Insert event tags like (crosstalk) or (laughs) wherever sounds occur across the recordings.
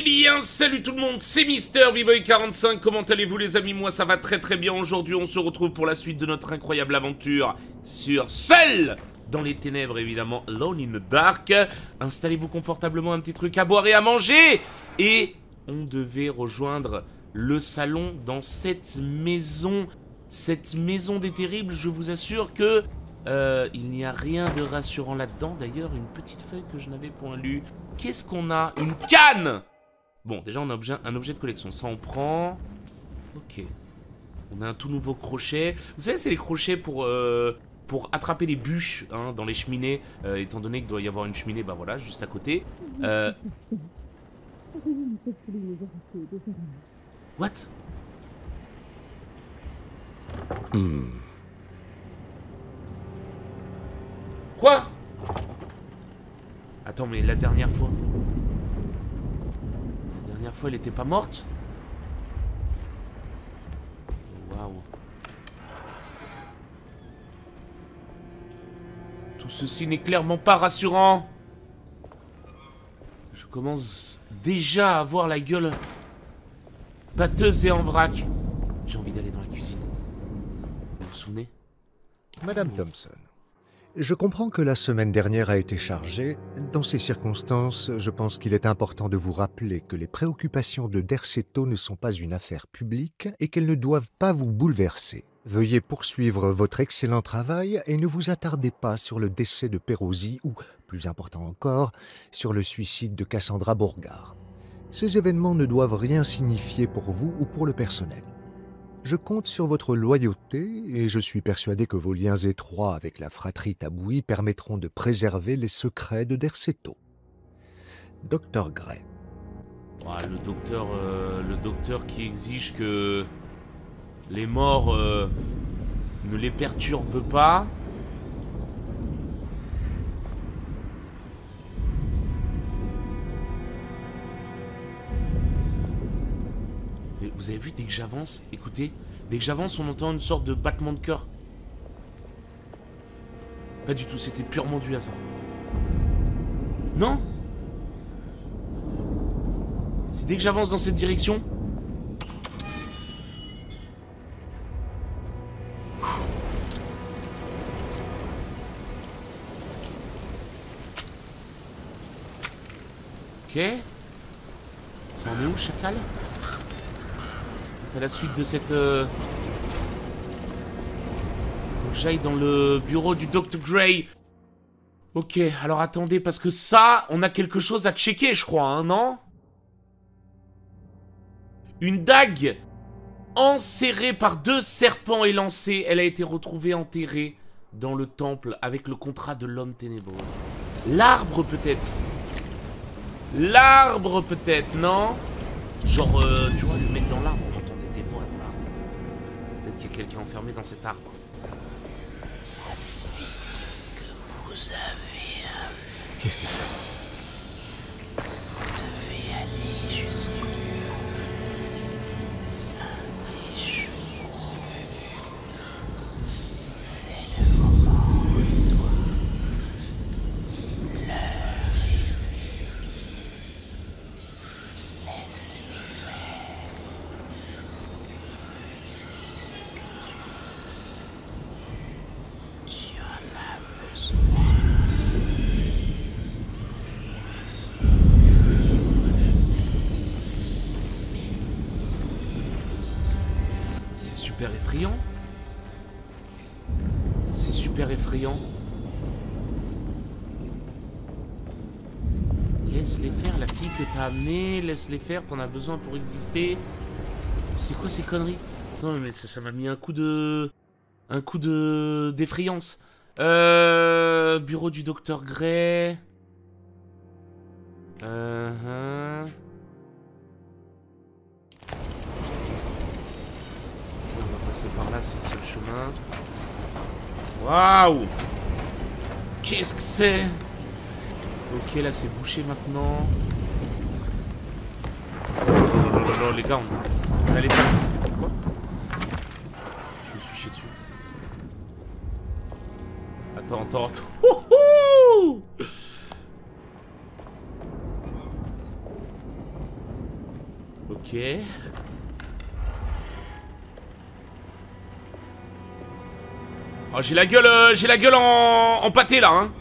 Eh bien, salut tout le monde, c'est Mister B-Boy45, comment allez-vous les amis? Moi ça va très très bien, aujourd'hui on se retrouve pour la suite de notre incroyable aventure sur Seul dans les ténèbres évidemment, Alone in the Dark. Installez-vous confortablement, un petit truc à boire et à manger. Et on devait rejoindre le salon dans cette maison, cette maison des terribles, je vous assure que euh, il n'y a rien de rassurant là-dedans. D'ailleurs, une petite feuille que je n'avais point lue. Qu'est-ce qu'on a? Une canne Bon, déjà, on a un objet de collection. Ça, on prend. Ok. On a un tout nouveau crochet. Vous savez, c'est les crochets pour... Euh, pour attraper les bûches hein, dans les cheminées, euh, étant donné qu'il doit y avoir une cheminée, bah voilà, juste à côté. Euh... What? Hmm. Quoi? Attends, mais la dernière fois... Fois, elle était pas morte Waouh. Tout ceci n'est clairement pas rassurant. Je commence déjà à avoir la gueule batteuse et en vrac. J'ai envie d'aller dans la cuisine. Vous vous souvenez? Madame Thompson, je comprends que la semaine dernière a été chargée. Dans ces circonstances, je pense qu'il est important de vous rappeler que les préoccupations de Derceto ne sont pas une affaire publique et qu'elles ne doivent pas vous bouleverser. Veuillez poursuivre votre excellent travail et ne vous attardez pas sur le décès de Perosi ou, plus important encore, sur le suicide de Cassandra Bourgard. Ces événements ne doivent rien signifier pour vous ou pour le personnel. Je compte sur votre loyauté et je suis persuadé que vos liens étroits avec la fratrie Taboui permettront de préserver les secrets de Derceto. Docteur Gray. le docteur, euh, le docteur qui exige que les morts euh, ne les perturbent pas. Vous avez vu, dès que j'avance, écoutez, dès que j'avance, on entend une sorte de battement de cœur. Pas du tout, c'était purement dû à ça. Non? C'est dès que j'avance dans cette direction. Ok. Ça en est où, chacal à la suite de cette... Euh... J'aille dans le bureau du Dr. Gray. Ok, alors attendez, parce que ça, on a quelque chose à checker, je crois, hein, non? Une dague enserrée par deux serpents élancés. Elle a été retrouvée enterrée dans le temple avec le contrat de l'homme ténébreux. L'arbre, peut-être L'arbre, peut-être, non? Genre, euh, tu vois, le mettre dans l'arbre quelqu'un enfermé dans cet arbre. que vous avez Qu'est-ce que c'est? Amenée, laisse-les faire, t'en as besoin pour exister. C'est quoi ces conneries? Non mais ça m'a mis un coup de... Un coup de... d'effrayance. Euh... Bureau du docteur Gray. Euh... passer par là, c'est le seul chemin. Waouh Qu'est-ce que c'est? Ok, là c'est bouché maintenant. Oh, les gars, on... Allez, Quoi Je me suis chié dessus. Attends, attends, attends. (laughs) Ok. Oh, j'ai la gueule, euh, j'ai la gueule en, en pâté là, hein.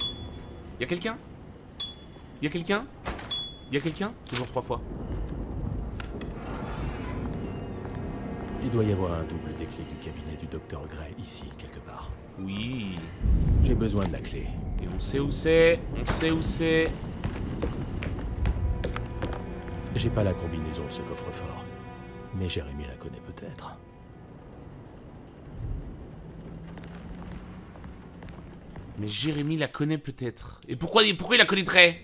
Y'a quelqu'un? Y'a quelqu'un? Y'a quelqu'un? Toujours trois fois. Il doit y avoir un double des clés du cabinet du docteur Gray ici, quelque part. Oui. J'ai besoin de la clé. Et on sait où c'est, on sait où c'est. J'ai pas la combinaison de ce coffre-fort. Mais Jérémy la connaît peut-être. Mais Jérémy la connaît peut-être. Et pourquoi, pourquoi il la connaîtrait?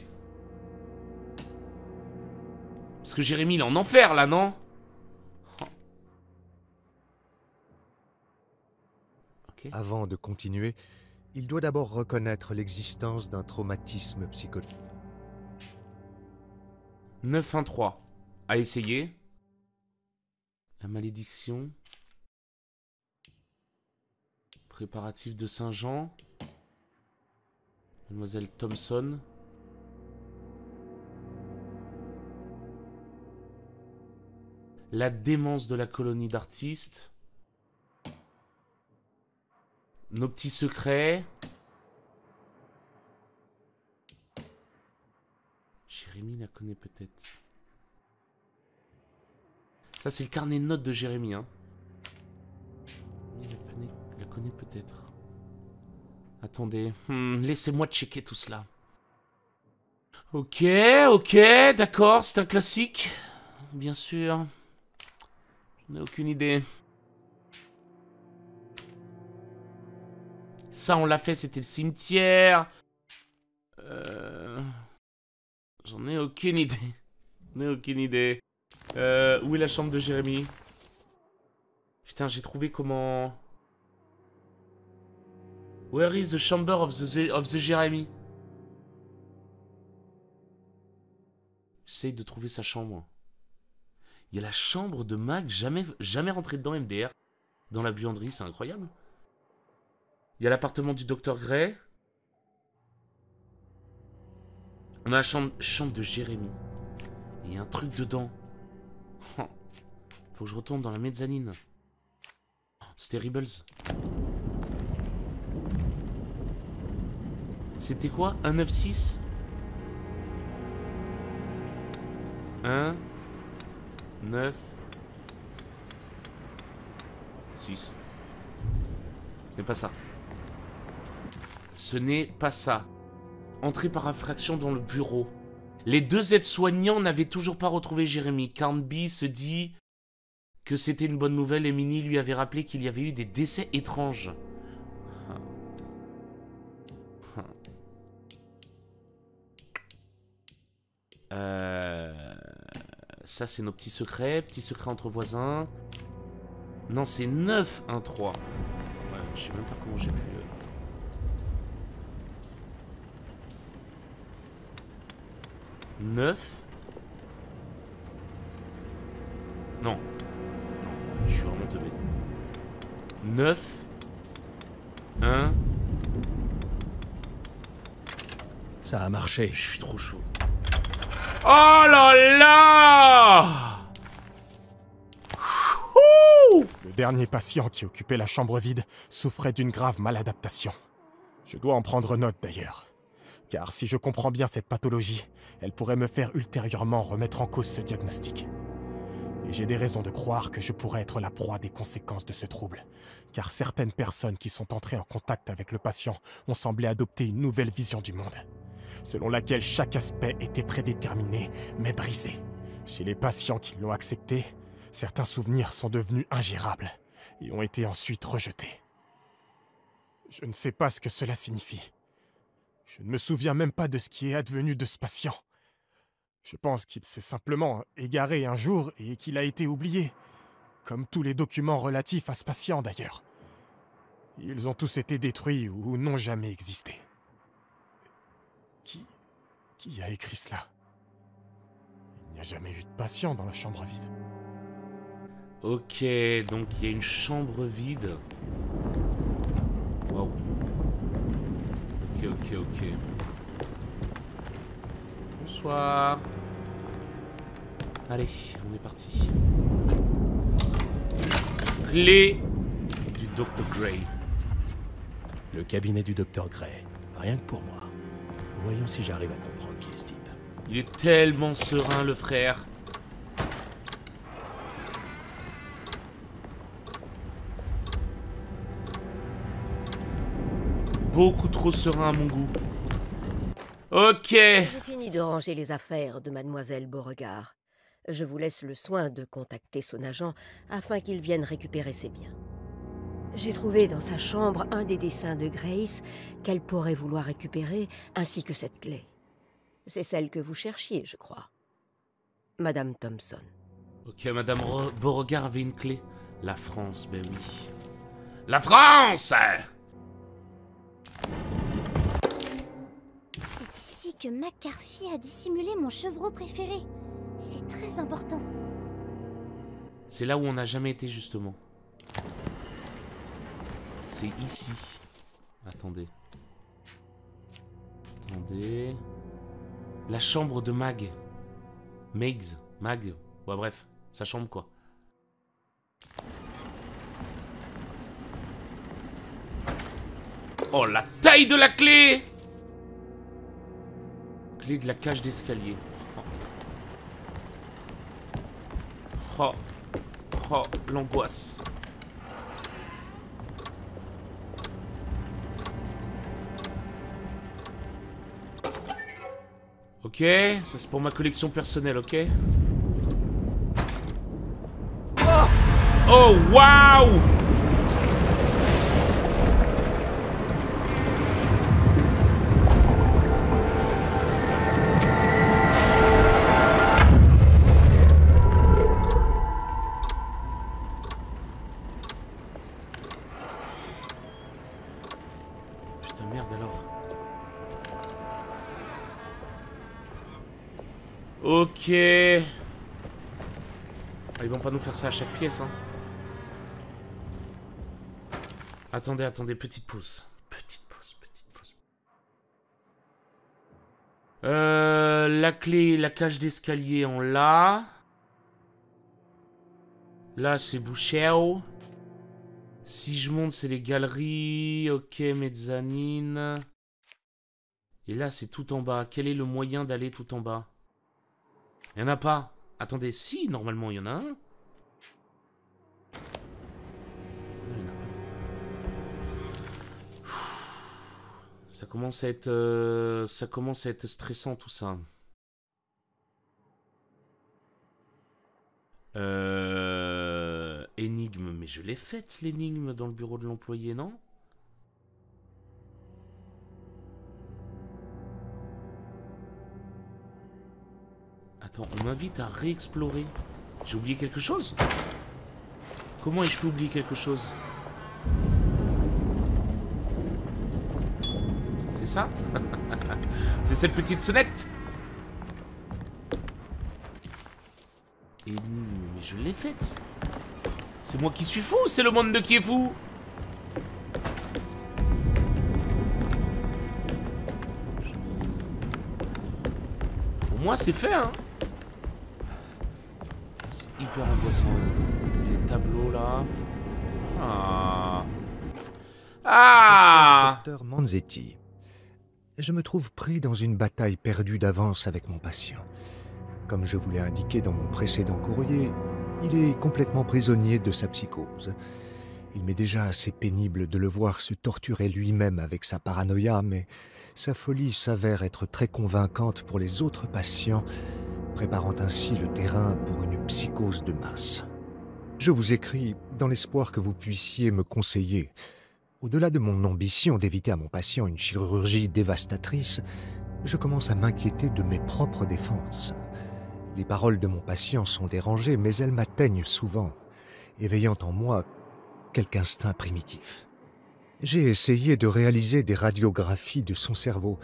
Parce que Jérémy il est en enfer là, non? Avant de continuer, il doit d'abord reconnaître l'existence d'un traumatisme psychologique. 9-1-3. À essayer. La malédiction. Préparatif de Saint-Jean. Mademoiselle Thompson. La démence de la colonie d'artistes. Nos petits secrets. Jérémy la connaît peut-être. Ça, c'est le carnet de notes de Jérémy, hein. Il la connaît, peut-être. Attendez. Hmm, Laissez-moi checker tout cela. Ok, ok, d'accord, c'est un classique. Bien sûr. J'en ai aucune idée. Ça, on l'a fait, c'était le cimetière. Euh... J'en ai aucune idée. J'en ai aucune idée. Euh, où est la chambre de Jérémy? Putain, j'ai trouvé comment... Where is the chamber of the, of the Jeremy J'essaye de trouver sa chambre. Il y a la chambre de Mac, jamais, jamais rentré dedans MDR. Dans la buanderie, c'est incroyable. Il y a l'appartement du docteur Gray. On a la chambre, chambre de Jérémy. Il y a un truc dedans. (laughs) Faut que je retourne dans la mezzanine. C'était Ribbles. C'était quoi? 1, 9, 6 1, 9, 6. Ce n'est pas ça. Ce n'est pas ça. Entrée par infraction dans le bureau. Les deux aides-soignants n'avaient toujours pas retrouvé Jérémy. Carnby se dit que c'était une bonne nouvelle et Minnie lui avait rappelé qu'il y avait eu des décès étranges. Euh... Ça, c'est nos petits secrets. Petits secrets entre voisins. Non, c'est 9, 1, 3. Ouais, je sais même pas comment j'ai pu... euh. Neuf. Non. Non, je suis vraiment teubé. 9. 1. Ça a marché. Je suis trop chaud. Oh là là Le dernier patient qui occupait la chambre vide souffrait d'une grave maladaptation. Je dois en prendre note d'ailleurs. Car si je comprends bien cette pathologie, elle pourrait me faire ultérieurement remettre en cause ce diagnostic. Et j'ai des raisons de croire que je pourrais être la proie des conséquences de ce trouble, car certaines personnes qui sont entrées en contact avec le patient ont semblé adopter une nouvelle vision du monde, selon laquelle chaque aspect était prédéterminé, mais brisé. Chez les patients qui l'ont accepté, certains souvenirs sont devenus ingérables et ont été ensuite rejetés. Je ne sais pas ce que cela signifie. Je ne me souviens même pas de ce qui est advenu de ce patient. Je pense qu'il s'est simplement égaré un jour et qu'il a été oublié. Comme tous les documents relatifs à ce patient d'ailleurs. Ils ont tous été détruits ou n'ont jamais existé. Qui. qui a écrit cela? Il n'y a jamais eu de patient dans la chambre vide. Ok, donc il y a une chambre vide. Waouh. Ok, ok, ok. Bonsoir. Allez, on est parti. Clé du Dr. Gray. Le cabinet du docteur Gray. Rien que pour moi. Voyons si j'arrive à comprendre qui est ce type. Il est tellement serein, le frère. Beaucoup trop serein à mon goût. Ok. J'ai fini de ranger les affaires de mademoiselle Beauregard. Je vous laisse le soin de contacter son agent afin qu'il vienne récupérer ses biens. J'ai trouvé dans sa chambre un des dessins de Grace qu'elle pourrait vouloir récupérer, ainsi que cette clé. C'est celle que vous cherchiez, je crois. Madame Thompson. Ok, Madame Beauregard avait une clé. La France, ben oui. La France que a dissimulé mon chevreau préféré. C'est très important. C'est là où on n'a jamais été justement. C'est ici. Attendez. Attendez. La chambre de Mag. Megs. Mag. Ouais, bref. Sa chambre, quoi. Oh, la taille de la clé De la cage d'escalier. Oh. Oh, l'angoisse. Ok, ça c'est pour ma collection personnelle, ok? Oh, waouh Ok. Ah, ils vont pas nous faire ça à chaque pièce, hein. Attendez, attendez, petite pause. Petite pause, petite pause. Euh, la clé, la cage d'escalier, on l'a. Là, c'est Bouchero. Si je monte, c'est les galeries. Ok, mezzanine. Et là, c'est tout en bas. Quel est le moyen d'aller tout en bas? Il en a pas. Attendez, si, normalement, il y en a un. Non, a pas. Ça commence à être... euh, ça commence à être stressant, tout ça. Euh... Énigme, mais je l'ai faite, l'énigme, dans le bureau de l'employé, non? Attends, on m'invite à réexplorer. J'ai oublié quelque chose? Comment ai-je pu oublier quelque chose? C'est ça? (laughs) C'est cette petite sonnette mais je l'ai faite. C'est moi qui suis fou, ou c'est le monde qui est fou. Pour moi, c'est fait, hein. Les tableaux là. Ah. Ah. Manzetti. Je me trouve pris dans une bataille perdue d'avance avec mon patient. Comme je vous l'ai indiqué dans mon précédent courrier, il est complètement prisonnier de sa psychose. Il m'est déjà assez pénible de le voir se torturer lui-même avec sa paranoïa, mais sa folie s'avère être très convaincante pour les autres patients, préparant ainsi le terrain pour une psychose de masse. Je vous écris dans l'espoir que vous puissiez me conseiller. Au-delà de mon ambition d'éviter à mon patient une chirurgie dévastatrice, je commence à m'inquiéter de mes propres défenses. Les paroles de mon patient sont dérangées, mais elles m'atteignent souvent, éveillant en moi quelque instinct primitif. J'ai essayé de réaliser des radiographies de son cerveau.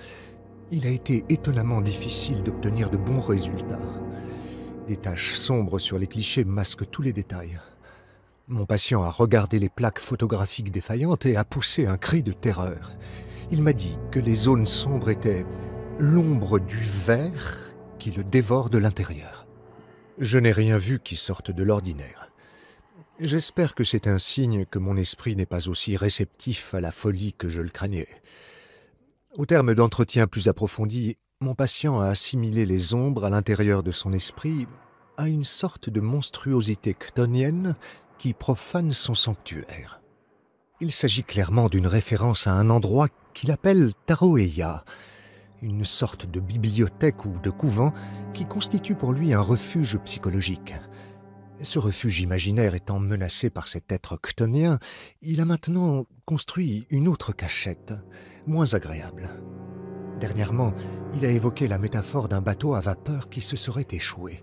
Il a été étonnamment difficile d'obtenir de bons résultats. Des taches sombres sur les clichés masquent tous les détails. Mon patient a regardé les plaques photographiques défaillantes et a poussé un cri de terreur. Il m'a dit que les zones sombres étaient l'ombre du verre qui le dévore de l'intérieur. Je n'ai rien vu qui sorte de l'ordinaire. J'espère que c'est un signe que mon esprit n'est pas aussi réceptif à la folie que je le craignais. Au terme d'entretiens plus approfondis, mon patient a assimilé les ombres à l'intérieur de son esprit à une sorte de monstruosité chtonienne qui profane son sanctuaire. Il s'agit clairement d'une référence à un endroit qu'il appelle Taroeya, une sorte de bibliothèque ou de couvent qui constitue pour lui un refuge psychologique. Ce refuge imaginaire étant menacé par cet être chtonien, il a maintenant construit une autre cachette, moins agréable. Dernièrement, il a évoqué la métaphore d'un bateau à vapeur qui se serait échoué.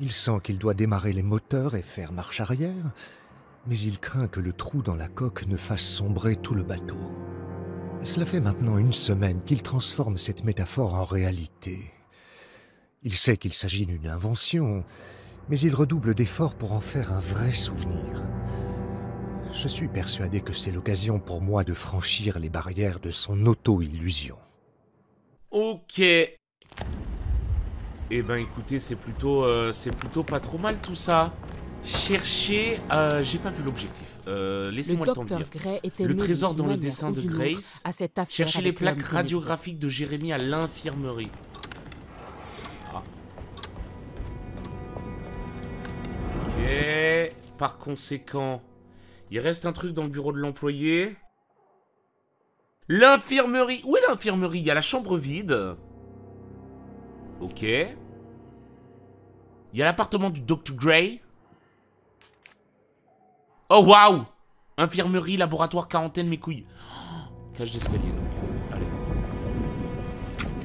Il sent qu'il doit démarrer les moteurs et faire marche arrière, mais il craint que le trou dans la coque ne fasse sombrer tout le bateau. Cela fait maintenant une semaine qu'il transforme cette métaphore en réalité. Il sait qu'il s'agit d'une invention, mais il redouble d'efforts pour en faire un vrai souvenir. Je suis persuadé que c'est l'occasion pour moi de franchir les barrières de son auto-illusion. Ok. Eh ben écoutez, c'est plutôt, euh, c'est plutôt pas trop mal tout ça. Chercher, euh, j'ai pas vu l'objectif. Euh, Laissez-moi le, temps de dire. Le trésor dans le dessin de Grace. Chercher les plaques radiographiques de Jérémy à l'infirmerie. Ah. Ok. Par conséquent, il reste un truc dans le bureau de l'employé. L'infirmerie. Où est l'infirmerie? Il y a la chambre vide. Ok. Il y a l'appartement du Dr. Gray. Oh, waouh Infirmerie, laboratoire, quarantaine, mes couilles. Oh, (gasps) cage d'escalier. Allez.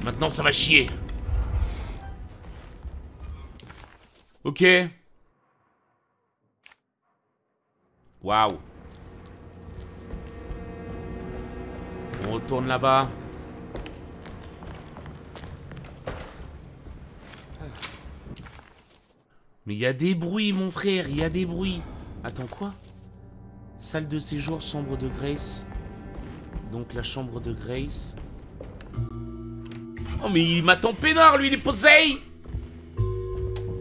Maintenant, ça va chier. Ok. Waouh. On retourne là-bas. Mais il y a des bruits, mon frère, il y a des bruits. Attends, quoi? Salle de séjour, chambre de Grace. Donc la chambre de Grace. Oh mais il m'attend peinard lui, il est posé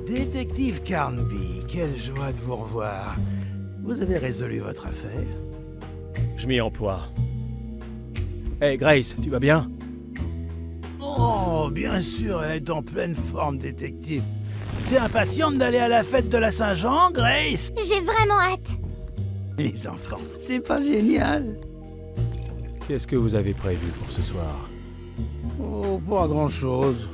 Détective Carnby, quelle joie de vous revoir. Vous avez résolu votre affaire? Je m'y emploie. Hey Grace, tu vas bien? Oh, bien sûr, elle est en pleine forme, détective. T'es impatiente d'aller à la fête de la Saint-Jean, Grace? J'ai vraiment hâte. Les enfants, c'est pas génial Qu'est-ce que vous avez prévu pour ce soir? Oh, pas grand-chose.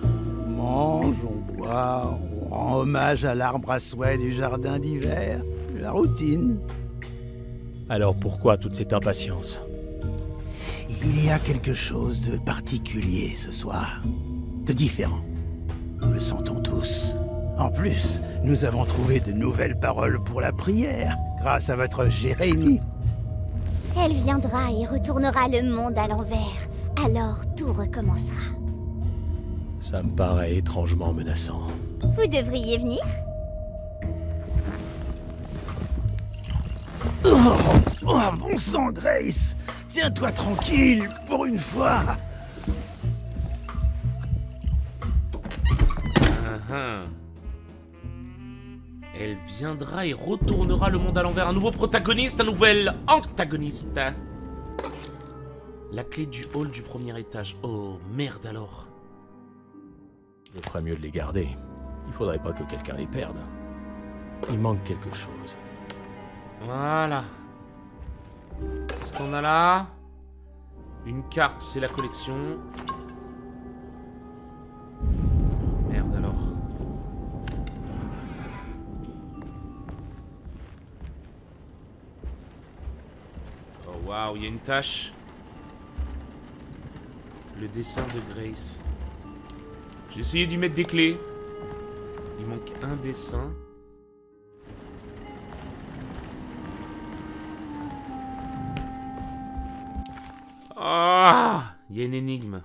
On mange, on boit, on rend hommage à l'arbre à souhait du jardin d'hiver. La routine. Alors pourquoi toute cette impatience? Il y a quelque chose de particulier ce soir. De différent. Nous le sentons tous. En plus, nous avons trouvé de nouvelles paroles pour la prière grâce à votre Jérémie. Elle viendra et retournera le monde à l'envers. Alors tout recommencera. Ça me paraît étrangement menaçant. Vous devriez venir Oh, oh bon sang, Grace Tiens-toi tranquille, pour une fois uh -huh. Elle viendra et retournera le monde à l'envers. Un nouveau protagoniste, un nouvel antagoniste. La clé du hall du premier étage. Oh, merde alors. Il ferait mieux de les garder. Il faudrait pas que quelqu'un les perde. Il manque quelque chose. Voilà. Qu'est-ce qu'on a là Une carte, c'est la collection. Merde alors. Oh waouh, il y a une tâche. Le dessin de Grace. J'ai essayé d'y mettre des clés. Il manque un dessin. Ah Il y a une énigme.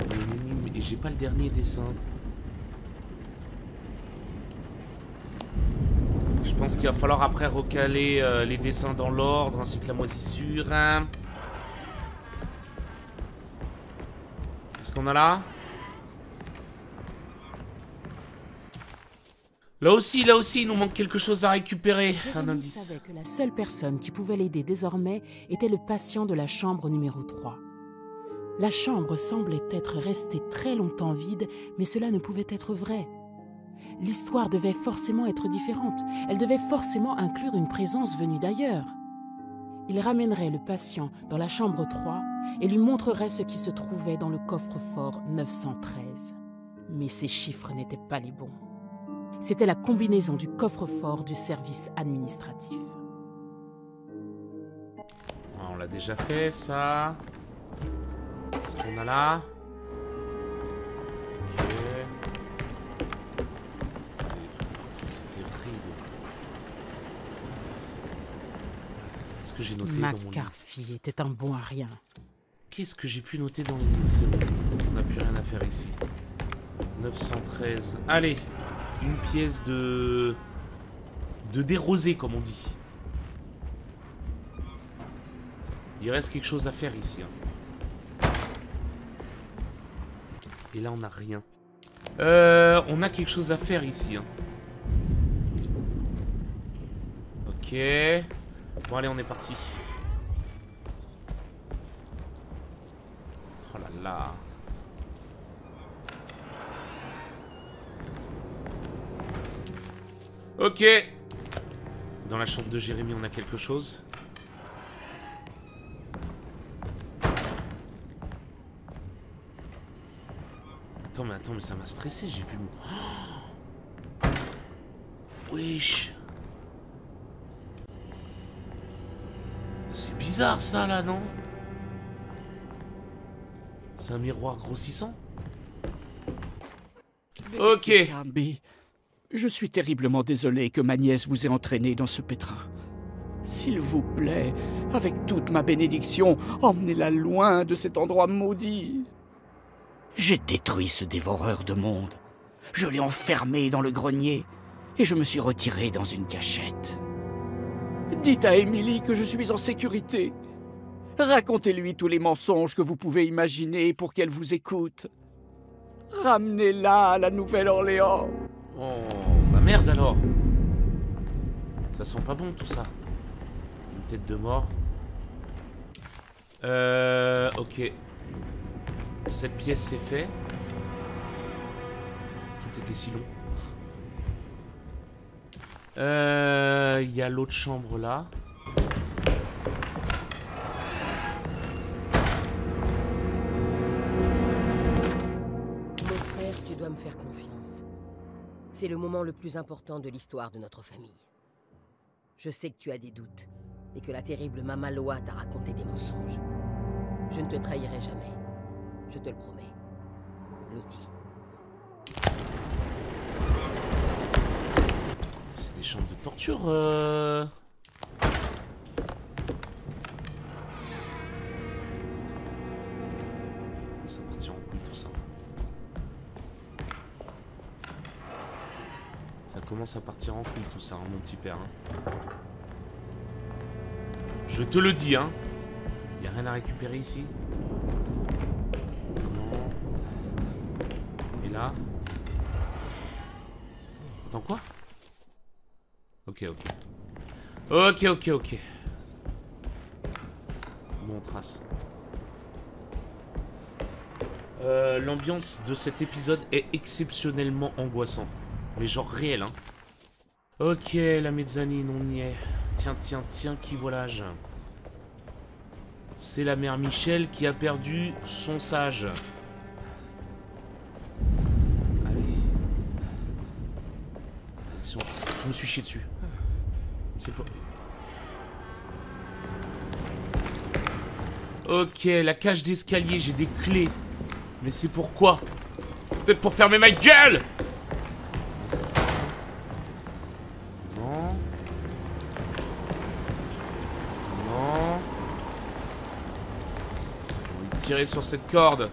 Il y a une énigme et j'ai pas le dernier dessin. Je pense qu'il va falloir après recaler euh, les dessins dans l'ordre ainsi que la moisissure. hein. Qu'est-ce qu'on a là? Là aussi, là aussi, il nous manque quelque chose à récupérer. Un indice. savait que la seule personne qui pouvait l'aider désormais était le patient de la chambre numéro 3. La chambre semblait être restée très longtemps vide, mais cela ne pouvait être vrai. L'histoire devait forcément être différente. Elle devait forcément inclure une présence venue d'ailleurs. Il ramènerait le patient dans la chambre 3 et lui montrerait ce qui se trouvait dans le coffre-fort 913. Mais ces chiffres n'étaient pas les bons. C'était la combinaison du coffre-fort du service administratif. Ah, On l'a déjà fait, ça. Qu'est-ce qu'on a là? Ok. Des trucs partout, c'est terrible. Qu'est-ce que j'ai noté dans mon McCarthy était un bon à rien. Qu'est-ce que j'ai pu noter dans les C'est bon, on n'a plus rien à faire ici. 913. Allez, une pièce de... De dérosé, comme on dit. Il reste quelque chose à faire ici. hein. Et là, on n'a rien. Euh, on a quelque chose à faire ici. hein. Ok. Bon, allez, on est parti. Oh là là. Ok. Dans la chambre de Jérémy, on a quelque chose. Attends, mais attends, mais ça m'a stressé, j'ai vu mon... Wesh. C'est bizarre ça là, non? C'est un miroir grossissant? Ok. Je suis terriblement désolé que ma nièce vous ait entraîné dans ce pétrin. S'il vous plaît, avec toute ma bénédiction, emmenez-la loin de cet endroit maudit. J'ai détruit ce dévoreur de monde. Je l'ai enfermé dans le grenier et je me suis retiré dans une cachette. Dites à Émilie que je suis en sécurité. Racontez-lui tous les mensonges que vous pouvez imaginer pour qu'elle vous écoute. Ramenez-la à la Nouvelle-Orléans. Oh, bah merde alors. Ça sent pas bon tout ça. Une tête de mort. Euh, ok. Cette pièce c'est fait. Tout était si long. Euh, il y a l'autre chambre là. C'est le moment le plus important de l'histoire de notre famille. Je sais que tu as des doutes et que la terrible Mama Loa t'a raconté des mensonges. Je ne te trahirai jamais. Je te le promets. Lottie. C'est des chambres de torture. Euh... à partir en couille tout ça, hein, mon petit père. hein. Je te le dis, hein. Y a rien à récupérer ici. Non. Et là. Attends quoi? Ok, ok. Ok, ok, ok. Bon, on trace. Euh, L'ambiance de cet épisode est exceptionnellement angoissant. Mais genre réel, hein. Ok, la mezzanine, on y est. Tiens, tiens, tiens, qui volage C'est la mère Michel qui a perdu son sage. Allez. Je me suis chié dessus. C'est pas... Ok, la cage d'escalier, j'ai des clés. Mais c'est pourquoi? Peut-être pour fermer ma gueule Non. Non. J'ai envie de sur cette corde.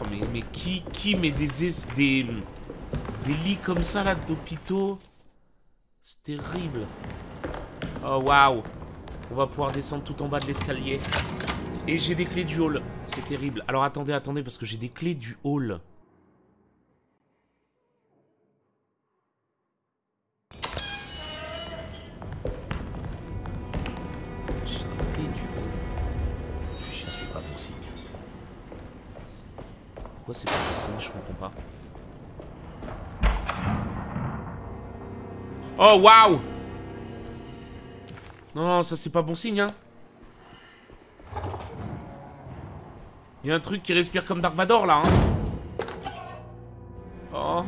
Oh mais, qui, qui met des, es- des, des lits comme ça là d'hôpitaux? C'est terrible. Oh waouh On va pouvoir descendre tout en bas de l'escalier. Et j'ai des clés du hall. C'est terrible. Alors attendez, attendez, parce que j'ai des clés du hall. Pourquoi c'est pas bon signe Je comprends pas. Oh, waouh Non, ça c'est pas bon signe, hein Il y a un truc qui respire comme Dark Vador, là, hein Oh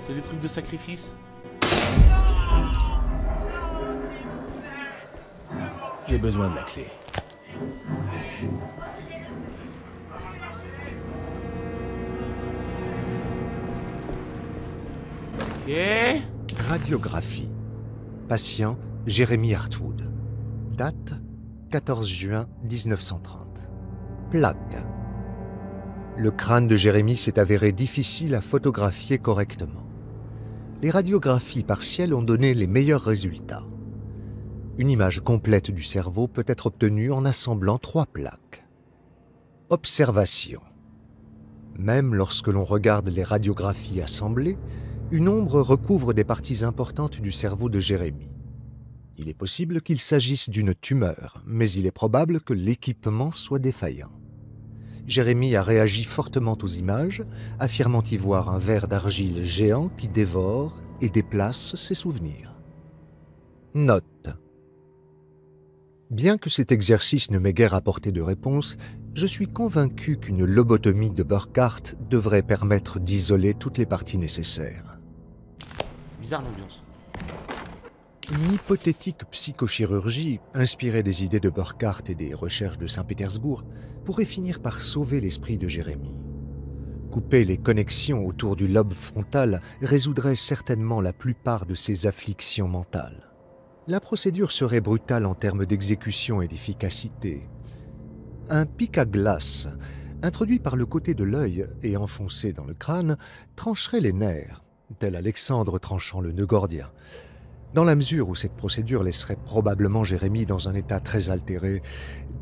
C'est des trucs de sacrifice. J'ai besoin de la clé. Radiographie. Patient Jérémy Hartwood. Date 14 juin 1930. Plaque. Le crâne de Jérémy s'est avéré difficile à photographier correctement. Les radiographies partielles ont donné les meilleurs résultats. Une image complète du cerveau peut être obtenue en assemblant trois plaques. Observation. Même lorsque l'on regarde les radiographies assemblées, une ombre recouvre des parties importantes du cerveau de Jérémy. Il est possible qu'il s'agisse d'une tumeur, mais il est probable que l'équipement soit défaillant. Jérémy a réagi fortement aux images, affirmant y voir un verre d'argile géant qui dévore et déplace ses souvenirs. Note. Bien que cet exercice ne m'ait guère apporté de réponse, je suis convaincu qu'une lobotomie de Burkhardt devrait permettre d'isoler toutes les parties nécessaires. Une hypothétique psychochirurgie, inspirée des idées de Burkhardt et des recherches de Saint-Pétersbourg, pourrait finir par sauver l'esprit de Jérémie. Couper les connexions autour du lobe frontal résoudrait certainement la plupart de ses afflictions mentales. La procédure serait brutale en termes d'exécution et d'efficacité. Un pic à glace, introduit par le côté de l'œil et enfoncé dans le crâne, trancherait les nerfs, tel Alexandre tranchant le nœud gordien. Dans la mesure où cette procédure laisserait probablement Jérémie dans un état très altéré,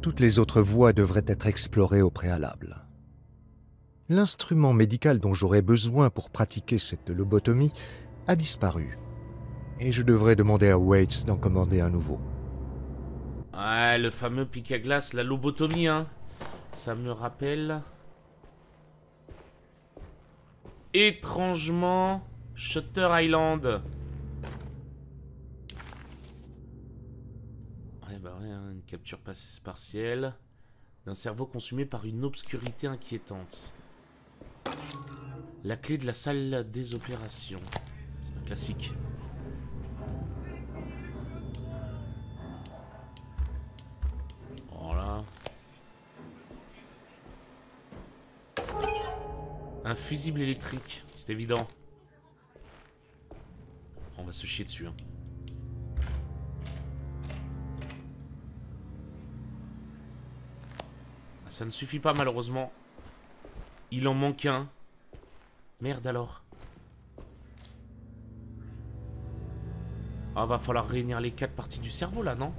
toutes les autres voies devraient être explorées au préalable. L'instrument médical dont j'aurais besoin pour pratiquer cette lobotomie a disparu, et je devrais demander à Waits d'en commander un nouveau. Ouais, le fameux pic à glace, la lobotomie, hein. Ça me rappelle... Étrangement... Shutter Island. Ouais, bah ouais, hein, une capture partielle d'un cerveau consumé par une obscurité inquiétante. La clé de la salle des opérations. C'est un classique. Voilà. Un fusible électrique, c'est évident. On va se chier dessus. Hein. Ah, ça ne suffit pas malheureusement. Il en manque un. Merde alors. Ah, va falloir réunir les quatre parties du cerveau là, non?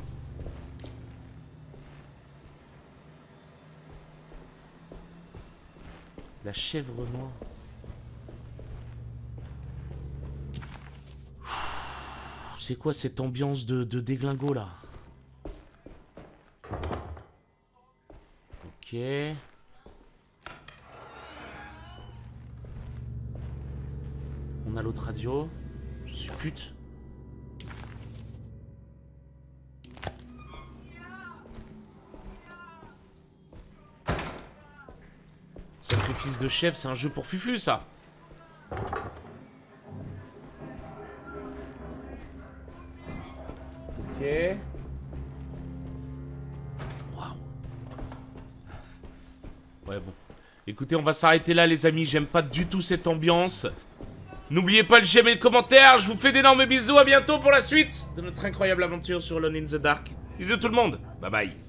La chèvre noire. C'est quoi cette ambiance de, déglingo là Ok. On a l'autre radio. Je suis pute. Sacrifice de chef, c'est un jeu pour Fufu ça. Écoutez, on va s'arrêter là, les amis. J'aime pas du tout cette ambiance. N'oubliez pas le j'aime et le commentaire. Je vous fais d'énormes bisous. À bientôt pour la suite de notre incroyable aventure sur Lone in the Dark. Bisous tout le monde. Bye bye.